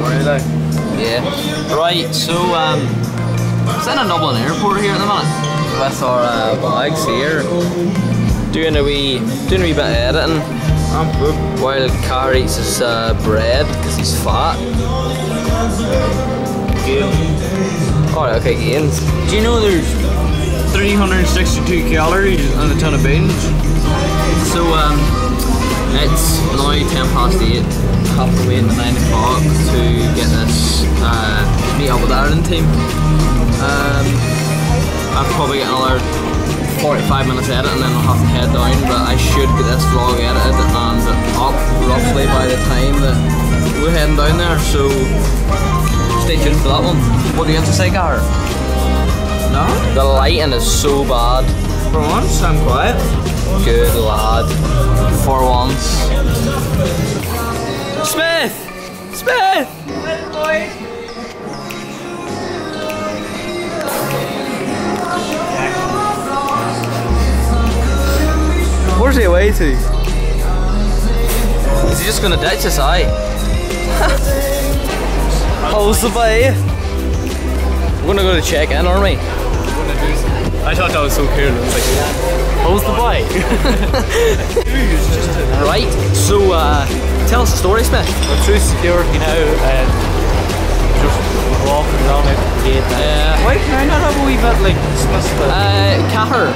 like. Yeah. Right, so um, it's in a Dublin airport here at the minute with our uh, bags here. Doing a wee, doing a wee bit of editing I'm good. while Car eats his uh, bread because he's fat. Alright, okay, Gaines. Do you know there's 362 calories on a ton of beans? So um, it's now 10 past 8, have to wait until 9 o'clock to get this, uh, meet up with the Ireland team. Um, I'll probably get another 45 minutes edit and then I'll have to head down, but I should get this vlog edited and up roughly by the time that we're heading down there, so stay tuned for that one. What do you have to say, Gar? No? The lighting is so bad. For once, I'm quiet. Good lad. For once. Smith! Smith! Where's he away to? Is he just gonna ditch us out? How's the bay? We're gonna go to check in, aren't we? I thought that was so cool. I was like, how's the bike? Right, so uh, tell us a story, Smith. We're through security now and just walking around out the gate. Uh, Why can I not have a wee bit like Smith? uh, Cahir,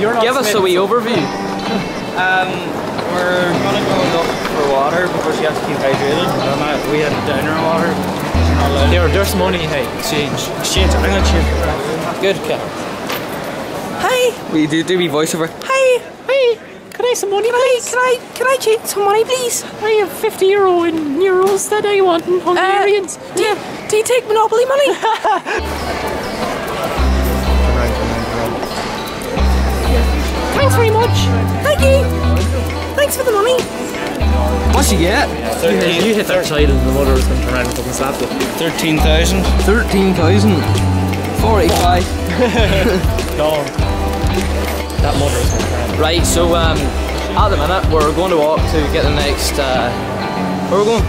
You're not give us a wee so- overview. Um, we're gonna go look for water because you have to keep hydrated. Um, I- we had downer water. You're not allowed. Here, there's money. Hey, exchange. Exchange. I'm gonna change. Good, Cahir. Hi. We do do we voiceover. Hey, hey, can I have some money, please? Can I can I change some money, please? I have 50 euro in euros that I want in uh, Hungarians. do, you, do you take Monopoly money? Thanks very much. Thank you. Thanks for the money. What'd you get? You hit, you hit that child and the mother was going to turn around and fucking slap you. Thirteen thousand. Thirteen thousand. Forty-five. No. That going turn around. Right, so um, at the minute we're going to walk to get the next. Uh, where are we going?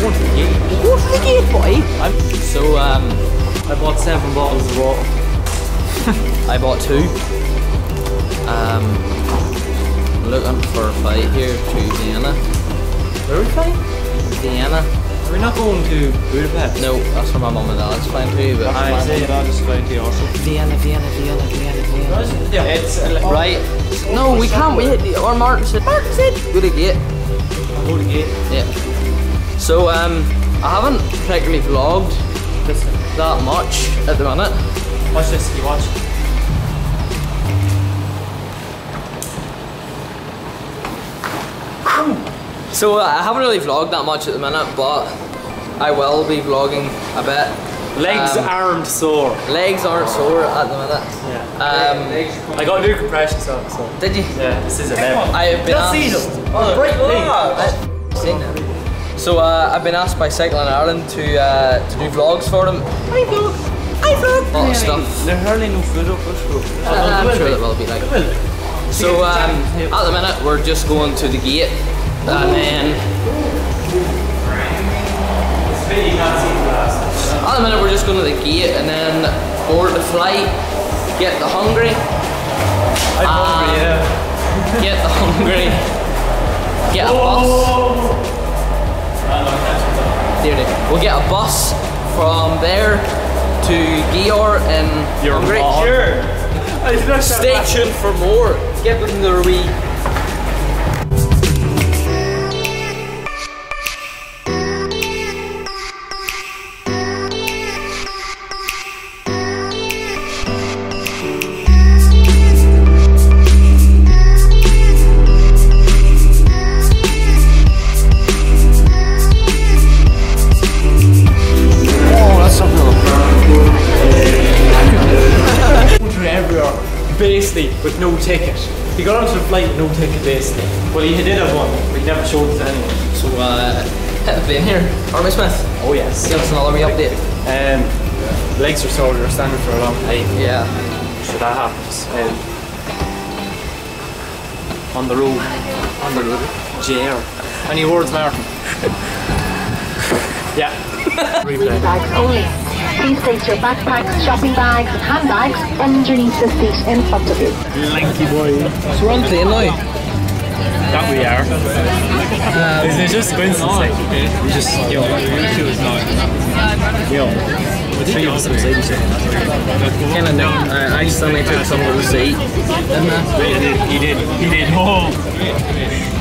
Go to the gate. Go to the gate, boy. So um, I bought seven bottles of water. I bought two. Um, looking for a flight here to Vienna. Where are we flying? Vienna. Are not going to Budapest? No, that's where my mum and dad's flying to. But I say That is fine to also. Vienna, Vienna, Vienna, Vienna, Vienna. Yeah, it's uh, like- Right. No, we can't wait. Or Martin said. Martin said. Go to the gate. Go to gate. Yeah. So um, I haven't particularly vlogged that much at the minute. Watch this, you watch. So uh, I haven't really vlogged that much at the minute, but I will be vlogging a bit. Legs, Um, armed, sore. Legs aren't sore at the minute. Yeah. Um, I got new compression socks, so. did you? Yeah, this is a level. I have been Just see asked. them. Oh, bright thing. I've seen them. So uh, I've been asked by Cycling Ireland to uh, to do vlogs for them. I vlog. I vlog. A lot of stuff. There's hardly no food up this road. Uh, I'm sure that will be like. So um, at the minute we're just going to the gate, and then at the minute we're just going to the gate, and then board the flight, get the hungry, I'm hungry, Um, yeah. get the hungry, get a bus. There it is. We'll get a bus from there to Győr in You're Hungary. mad. Sure. Stay tuned for more. Get them their wee. Ticket. He got onto the flight with no ticket, basically. Well, he did have one, but he never showed it to anyone. So, uh, been here, Army Smith, Oh, yes. give us another wee update. Um, legs are sore, they're standing for a long time. Yeah. So that happens. Um, on the road. On the road. JR. Any words, Martin? yeah. Replay. bags only. Please place your backpacks, shopping bags and handbags underneath the seat in front of you. Lanky boy. So we're on plane now. That we are. Um, is it just coincidence? Like, we just, yo, two is not. Yo, the three of us beside each other. Kind of knew. I accidentally took some of the seat, didn't I? He did, he did, he did. Oh.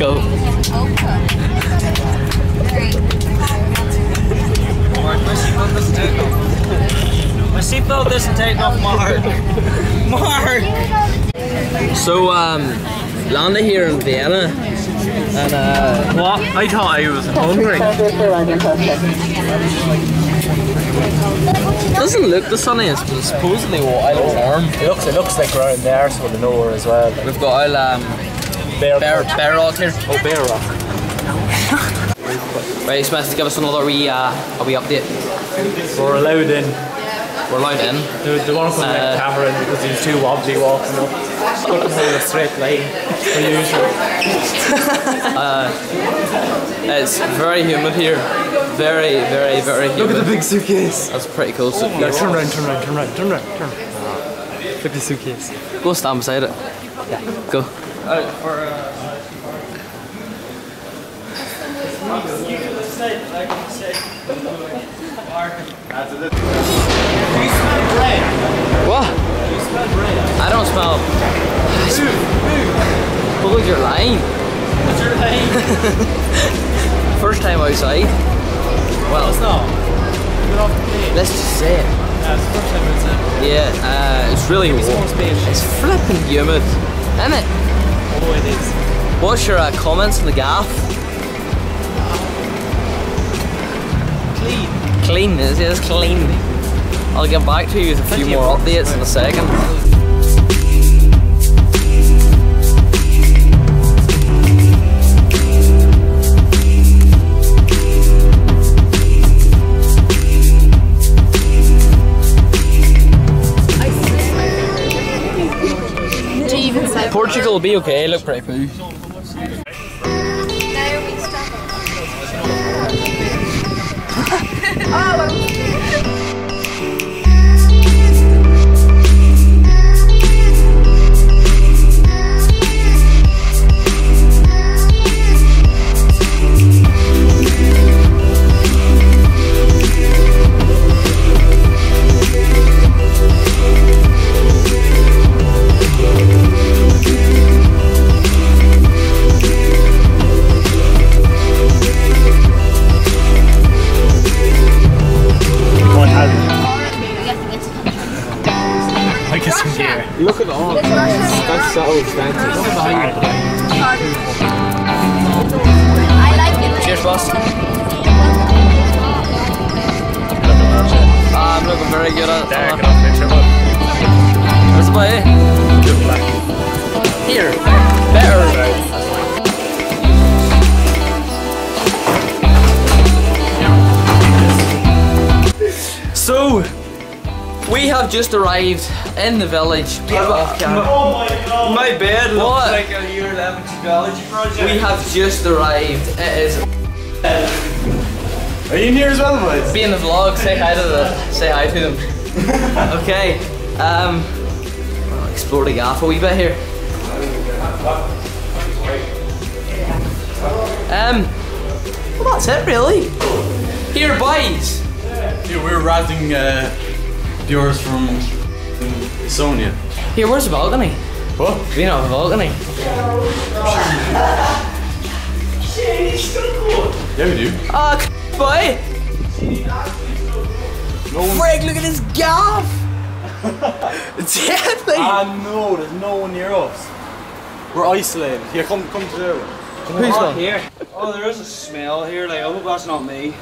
Go. Mark, my seatbelt doesn't take off. My seatbelt doesn't take off, Mark. Mark! So, um, landed here in Vienna, and uh, What? I thought I was hungry. doesn't look the sunniest, but it's supposedly what I warm. It looks, it looks like we're in the arsehole of nowhere as well. We've got our um, Bear, bear, bear rock here. Oh, bear rock. Right, Smith, give us another wee, uh, a wee update. We're allowed in. We're allowed in. They, they want to put Uh, uh, camera in because he's too wobbly walking up. Got to hold a straight line, per usual. It's very humid here. Very, very, very humid. Look at the big suitcase. That's pretty cool. So No, turn around, turn around, turn around, turn around, turn around. Look at the suitcase. Go stand beside it. Yeah. Go. What? I don't smell. Hold your line. What's your name? First time outside. Well, It's not. Get off the plane. let's just say it. Yeah, it's the first time it's in. Yeah, uh, it's really Give me some more warm. It's flipping humid, isn't it? It is. What's your uh, comments on the gaff? Clean. Clean, it is clean. I'll get back to you with a few more updates in a second. Will be okay, look pretty poo. Look at the arm. That's so expensive. I like it. Cheers, boss. I'm looking very good at There, it. get off picture. Look. That's about it. Good black. Here, better. Have just arrived in the village. Oh my god. My bed looks What? like a year 11 geology project. We have just arrived. It is Are you in here as well, boys? be in the vlog. Say hi to the. Say hi to them. okay. Um. I'll explore the gaff a wee bit here. Um. Well, that's it really. Here, boys. Yeah, we're riding. uh, yours from Sonia. Here, where's the balcony? What? Been on balcony. Yeah, we do. Oh, c- boy! Frig, look at this gaff! Deadly! Ah, no, there's no one near us. We're isolated. Here, come, come to there. Who's Oh, here. Oh, there is a smell here. Like, I hope that's not me.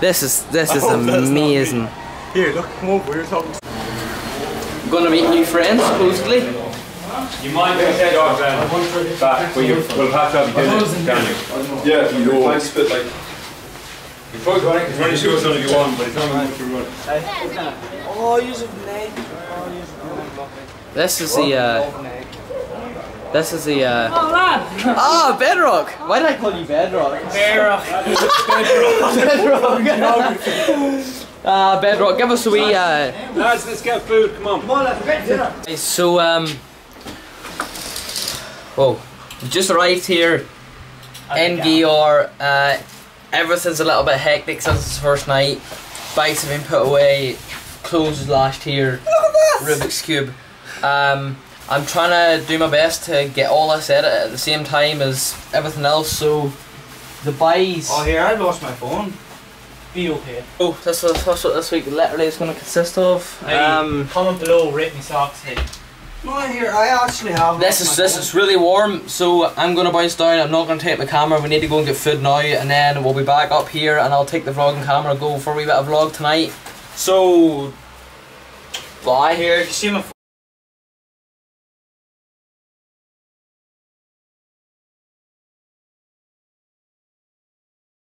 This is this is I hope that's not me. amazing. Here, look, come over. We're talking. I'm gonna meet new friends, supposedly. You might get head off then back, but you will have to have it down you. Yeah, you will. Might spit like. You probably run it, run your shoes on if you want, but it's not much to run. Oh, use a nade. Oh, use a nade. This is the uh This is the uh Oh lad! Ah, bedrock! Why did I call you bedrock? Bedrock. bedrock! uh bedrock, give us a wee uh Lads, let's get food, come on. Come on, let's get dinner. so um Whoa. We just arrived here in Győr, uh everything's a little bit hectic since it's the first night. Bikes have been put away, clothes is lashed here, Rubik's Cube. Um I'm trying to do my best to get all this edit at the same time as everything else, so the buys. Oh, here, I lost my phone. Be okay. Oh, that's what, that's what this week literally is going to consist of. Um, comment below, rate me socks. Hey. No, here, I actually have. this is this is really warm, so I'm going to bounce down. I'm not going to take my camera. We need to go and get food now, and then we'll be back up here, and I'll take the vlogging camera, go for a wee bit of vlog tonight. So, bye. Here, you see my